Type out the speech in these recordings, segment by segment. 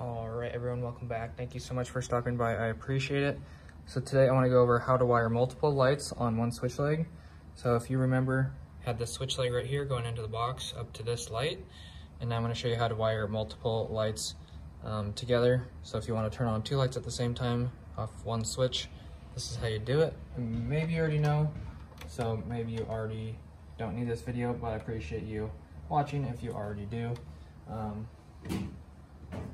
All right, everyone, welcome back. Thank you so much for stopping by. I appreciate it. So today I want to go over how to wire multiple lights on one switch leg. So if you remember, had the switch leg right here going into the box up to this light. And now I'm going to show you how to wire multiple lights um, together. So if you want to turn on two lights at the same time off one switch, this is how you do it. Maybe you already know, so maybe you already don't need this video, but I appreciate you watching if you already do. Um,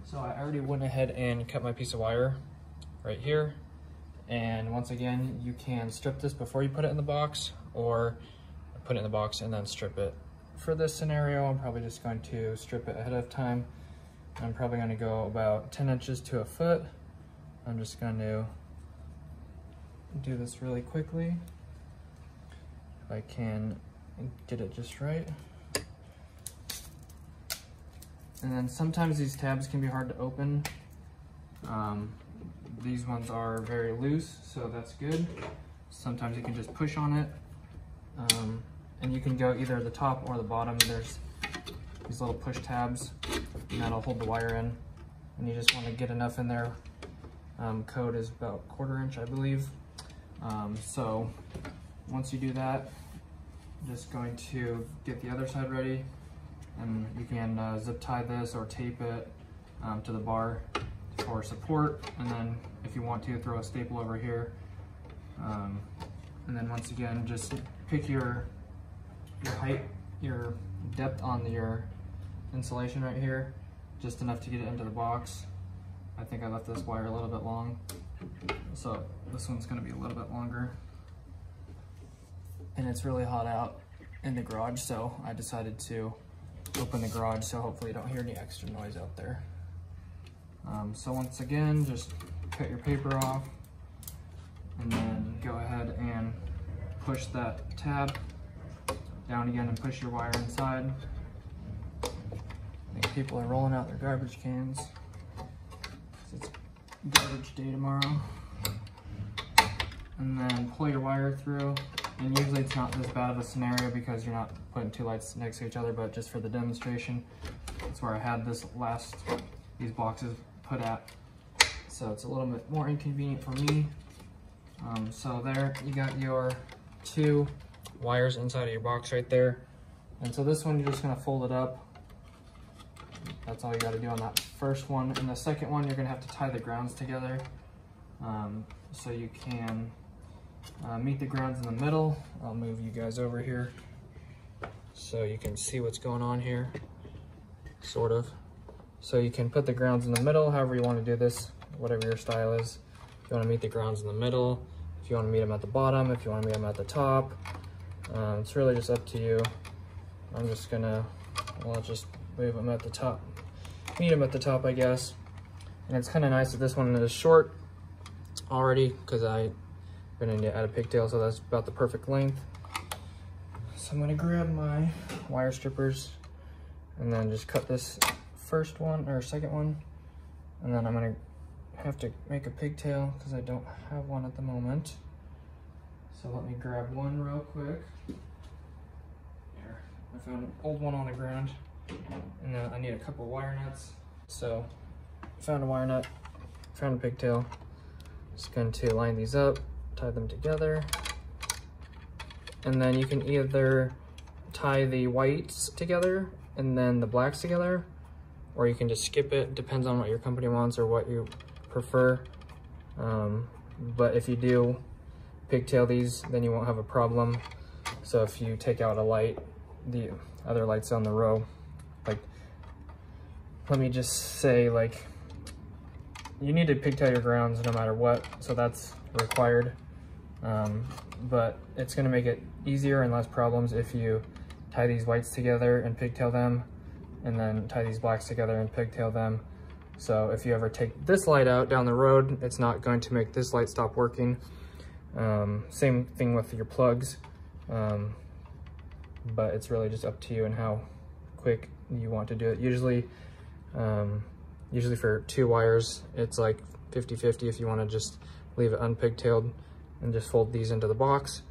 so I already went ahead and cut my piece of wire right here. And once again, you can strip this before you put it in the box or put it in the box and then strip it. For this scenario, I'm probably just going to strip it ahead of time. I'm probably gonna go about 10 inches to a foot. I'm just going to do this really quickly. If I can get it just right. And then sometimes these tabs can be hard to open. Um, these ones are very loose, so that's good. Sometimes you can just push on it. Um, and you can go either the top or the bottom. There's these little push tabs, and that'll hold the wire in. And you just want to get enough in there. Um, code is about quarter inch, I believe. Um, so once you do that, I'm just going to get the other side ready and you can uh, zip tie this or tape it um, to the bar for support. And then if you want to throw a staple over here. Um, and then once again just pick your your height your depth on your insulation right here just enough to get it into the box. I think I left this wire a little bit long so this one's gonna be a little bit longer. And it's really hot out in the garage so I decided to open the garage so hopefully you don't hear any extra noise out there. Um, so once again, just cut your paper off and then go ahead and push that tab down again and push your wire inside. I think people are rolling out their garbage cans. It's garbage day tomorrow. And then pull your wire through and usually it's not this bad of a scenario because you're not putting two lights next to each other, but just for the demonstration, that's where I had this last, these boxes put at. So it's a little bit more inconvenient for me. Um, so there, you got your two wires inside of your box right there. And so this one, you're just gonna fold it up. That's all you gotta do on that first one. And the second one, you're gonna have to tie the grounds together. Um, so you can uh, meet the grounds in the middle. I'll move you guys over here so you can see what's going on here, sort of. So you can put the grounds in the middle, however you want to do this, whatever your style is. If you want to meet the grounds in the middle, if you want to meet them at the bottom, if you want to meet them at the top. Um, it's really just up to you. I'm just gonna, well, I'll just move them at the top. Meet them at the top, I guess. And it's kind of nice that this one is short already because I gonna need to add a pigtail, so that's about the perfect length. So I'm gonna grab my wire strippers and then just cut this first one or second one. And then I'm gonna have to make a pigtail because I don't have one at the moment. So let me grab one real quick. Here, I found an old one on the ground. And then I need a couple wire nuts. So found a wire nut, found a pigtail. Just going to line these up tie them together. And then you can either tie the whites together and then the blacks together, or you can just skip it, depends on what your company wants or what you prefer. Um, but if you do pigtail these, then you won't have a problem. So if you take out a light, the other lights on the row, like, let me just say like, you need to pigtail your grounds no matter what, so that's required. Um, but it's gonna make it easier and less problems if you tie these whites together and pigtail them, and then tie these blacks together and pigtail them. So if you ever take this light out down the road, it's not going to make this light stop working. Um, same thing with your plugs, um, but it's really just up to you and how quick you want to do it. Usually, um, usually for two wires, it's like 50-50 if you want to just leave it unpigtailed and just fold these into the box.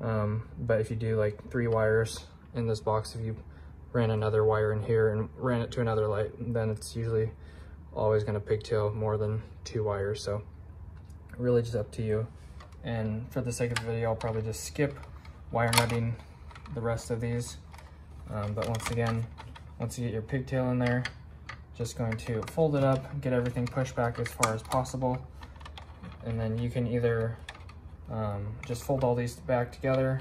Um, but if you do like three wires in this box, if you ran another wire in here and ran it to another light, then it's usually always gonna pigtail more than two wires. So really just up to you. And for the sake of the video, I'll probably just skip wire nutting the rest of these. Um, but once again, once you get your pigtail in there, just going to fold it up, get everything pushed back as far as possible. And then you can either um, just fold all these back together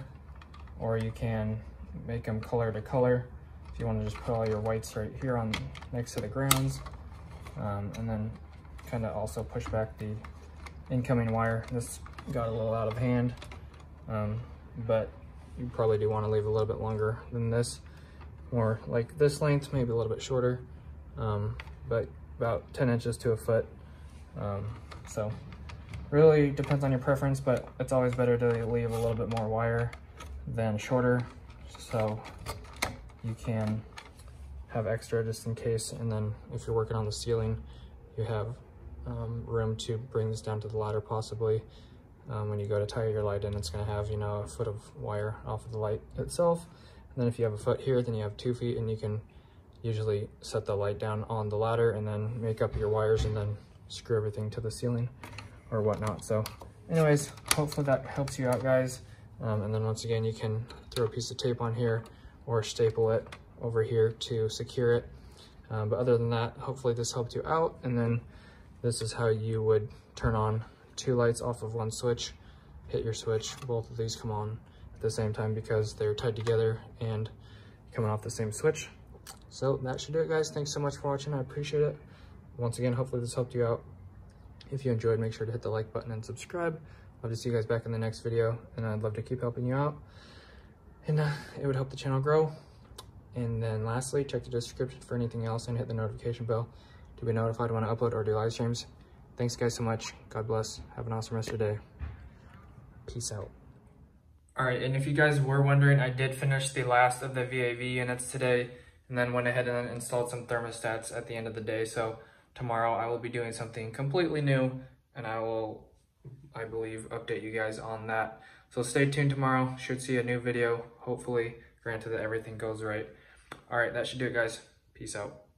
or you can make them color to color. If you want to just put all your whites right here on next to the grounds um, and then kind of also push back the incoming wire. This got a little out of hand, um, but you probably do want to leave a little bit longer than this, more like this length, maybe a little bit shorter, um, but about 10 inches to a foot. Um, so really depends on your preference, but it's always better to leave a little bit more wire than shorter. So you can have extra just in case. And then if you're working on the ceiling, you have um, room to bring this down to the ladder possibly. Um, when you go to tie your light in, it's gonna have, you know, a foot of wire off of the light itself. And then if you have a foot here, then you have two feet and you can usually set the light down on the ladder and then make up your wires and then screw everything to the ceiling or whatnot. So anyways, hopefully that helps you out guys. Um, and then once again, you can throw a piece of tape on here or staple it over here to secure it. Um, but other than that, hopefully this helped you out. And then this is how you would turn on two lights off of one switch, hit your switch, both of these come on at the same time because they're tied together and coming off the same switch. So that should do it guys. Thanks so much for watching. I appreciate it. Once again, hopefully this helped you out. If you enjoyed, make sure to hit the like button and subscribe. Love to see you guys back in the next video and I'd love to keep helping you out. And uh, it would help the channel grow. And then lastly, check the description for anything else and hit the notification bell to be notified when I upload or do live streams. Thanks guys so much. God bless. Have an awesome rest of your day. Peace out. All right, and if you guys were wondering, I did finish the last of the VAV units today and then went ahead and installed some thermostats at the end of the day. So tomorrow I will be doing something completely new and I will, I believe, update you guys on that. So stay tuned tomorrow. Should see a new video, hopefully, granted that everything goes right. All right, that should do it, guys. Peace out.